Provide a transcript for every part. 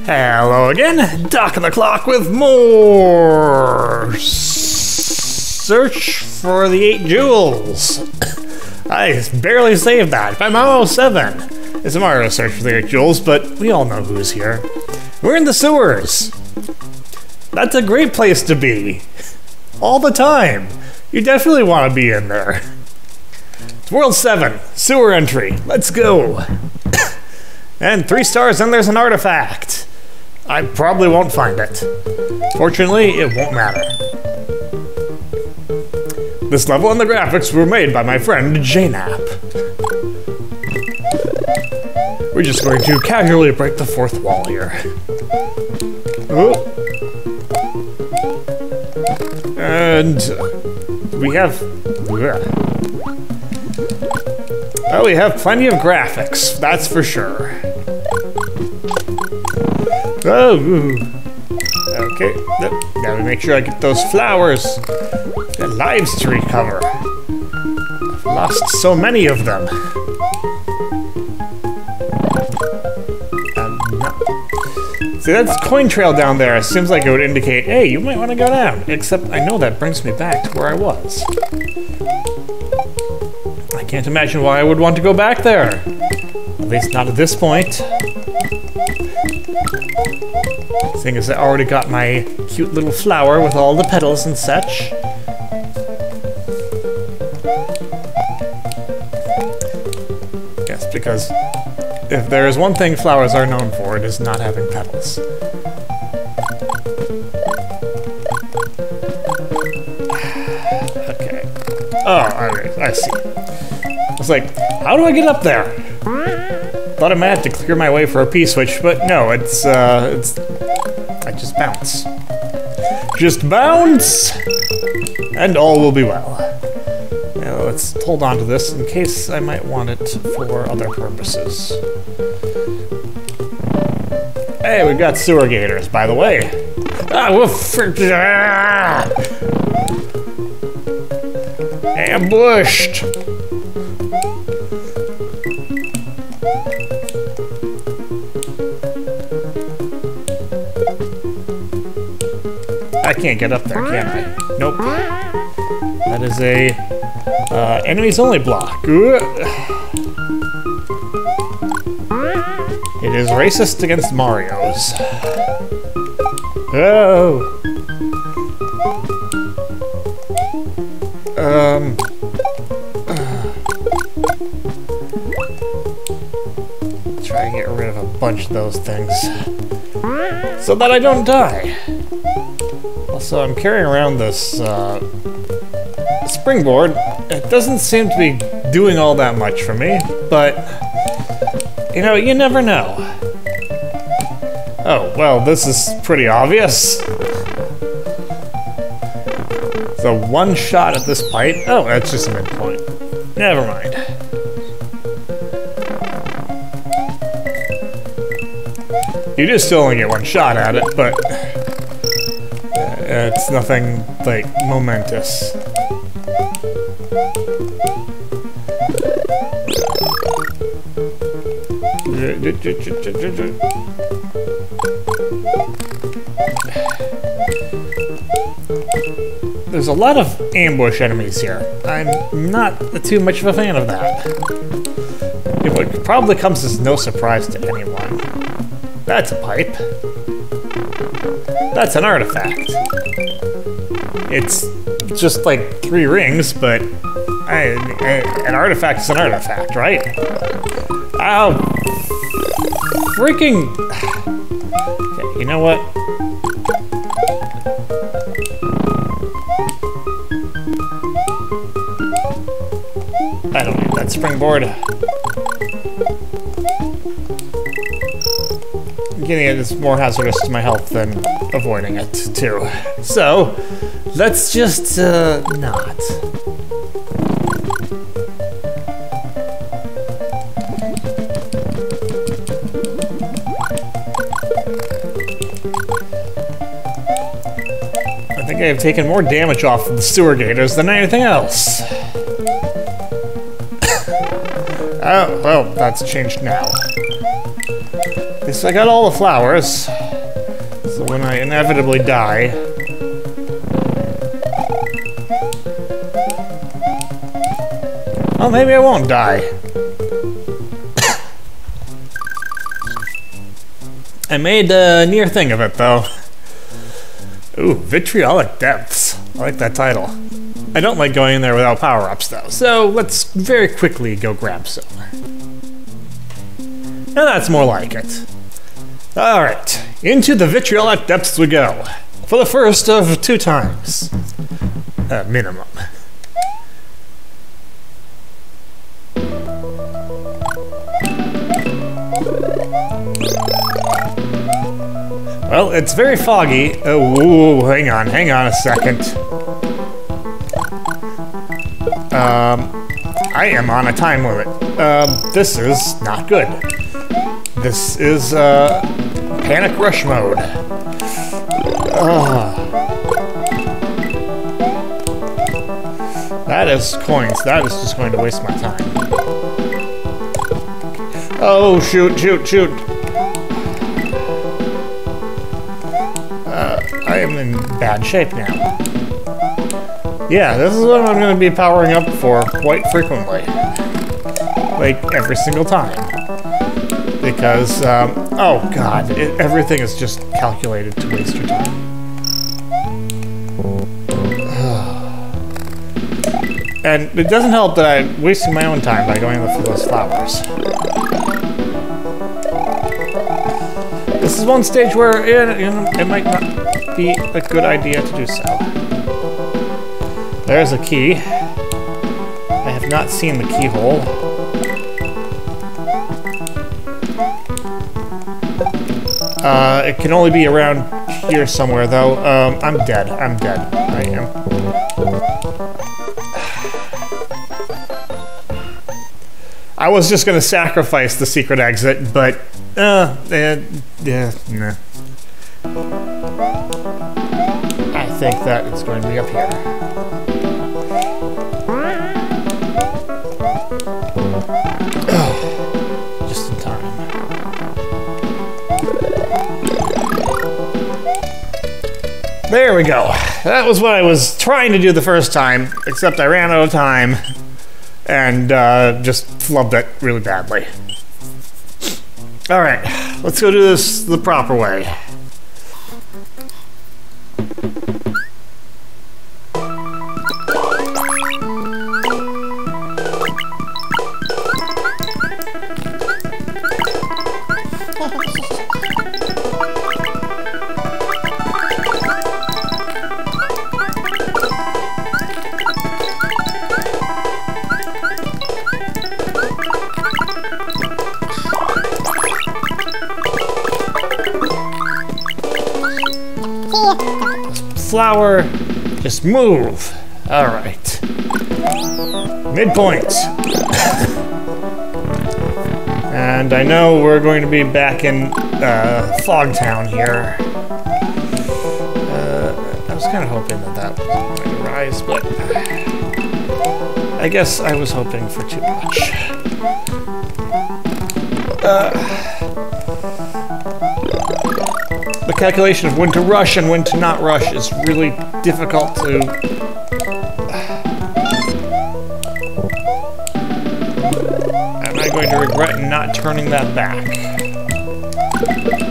Hello again, Doc on the clock with more search for the eight jewels. I barely saved that. I'm almost seven. It's a Mario search for the eight jewels, but we all know who's here. We're in the sewers. That's a great place to be. All the time. You definitely want to be in there. It's World 7, sewer entry. Let's go. And three stars, and there's an artifact. I probably won't find it. Fortunately, it won't matter. This level and the graphics were made by my friend JNAP. We're just going to casually break the fourth wall here. Oh. And we have... Oh, we have plenty of graphics, that's for sure. Oh, okay. Gotta make sure I get those flowers. Lives to recover. I've lost so many of them. Um. See, that's coin trail down there. It seems like it would indicate, hey, you might want to go down. Except I know that brings me back to where I was. Can't imagine why I would want to go back there. At least not at this point. Seeing as I already got my cute little flower with all the petals and such. Yes, because if there is one thing flowers are known for, it is not having petals. Oh, alright, I see. I was like, how do I get up there? Thought I might have to clear my way for a P-switch, but no, it's, uh, it's... I just bounce. Just bounce! And all will be well. Now, let's hold on to this in case I might want it for other purposes. Hey, we've got sewer gators, by the way. Ah, woof! Ambushed! I can't get up there, can I? Nope. That is a uh, enemies only block. It is racist against Mario's. Oh. Um. Try and get rid of a bunch of those things. So that I don't die. Also, I'm carrying around this uh, springboard. It doesn't seem to be doing all that much for me, but you know, you never know. Oh, well, this is pretty obvious. So one shot at this pipe. Oh, that's just a midpoint. Never mind. You do still only get one shot at it, but uh, it's nothing, like, momentous. There's a lot of ambush enemies here. I'm not too much of a fan of that. It would probably comes as no surprise to anyone. That's a pipe. That's an artifact. It's just like three rings, but I, I, an artifact is an artifact, right? Oh, freaking... Okay, you know what? I don't need that springboard. Getting it is more hazardous to my health than avoiding it, too. So, let's just, uh, not. I think I have taken more damage off of the sewer gators than anything else. Oh, well, that's changed now. least I got all the flowers. So when I inevitably die... Oh, maybe I won't die. I made a near thing of it, though. Ooh, Vitriolic Depths. I like that title. I don't like going in there without power-ups, though, so let's very quickly go grab some. Now that's more like it. Alright, into the Vitriolic Depths we go. For the first of two times. Uh, minimum. Well, it's very foggy. Oh, hang on, hang on a second. Um, I am on a time limit. Uh, this is not good. This is, uh, panic rush mode. Uh, that is coins. That is just going to waste my time. Oh, shoot, shoot, shoot. I am in bad shape now. Yeah, this is what I'm going to be powering up for quite frequently. Like, every single time. Because, um, oh god, it, everything is just calculated to waste your time. and it doesn't help that I'm wasting my own time by going for those flowers. This is one stage where it, it might not be a good idea to do so. There's a key. I have not seen the keyhole. Uh, it can only be around here somewhere, though. Um, I'm dead. I'm dead. I am. I was just gonna sacrifice the secret exit, but, uh, eh, yeah, nah. think that it's going to be up here. There we go. That was what I was trying to do the first time, except I ran out of time and uh, just flubbed it really badly. Alright, let's go do this the proper way. Flower. Just move. All right. Midpoint. and I know we're going to be back in uh, Fogtown here. Uh, I was kind of hoping that that was going to rise, but I guess I was hoping for too much. Uh, calculation of when to rush and when to not rush is really difficult to... Am I going to regret not turning that back?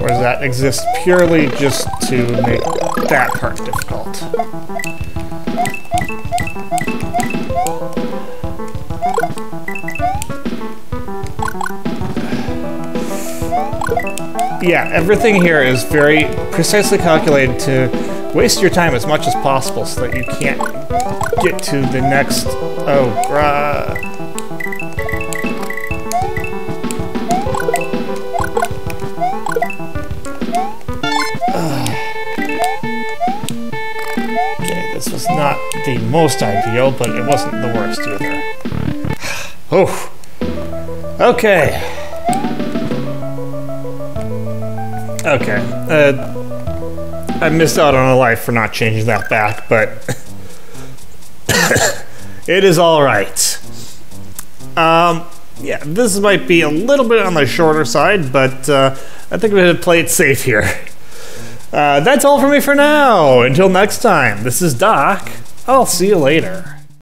Or does that exist purely just to make that part difficult? Yeah, everything here is very precisely calculated to waste your time as much as possible so that you can't get to the next... Oh, okay, this was not the most ideal, but it wasn't the worst either. oh. Okay. Okay. Uh, I missed out on a life for not changing that back, but it is all right. Um, yeah, this might be a little bit on the shorter side, but uh, I think we're going to play it safe here. Uh, that's all for me for now. Until next time, this is Doc. I'll see you later.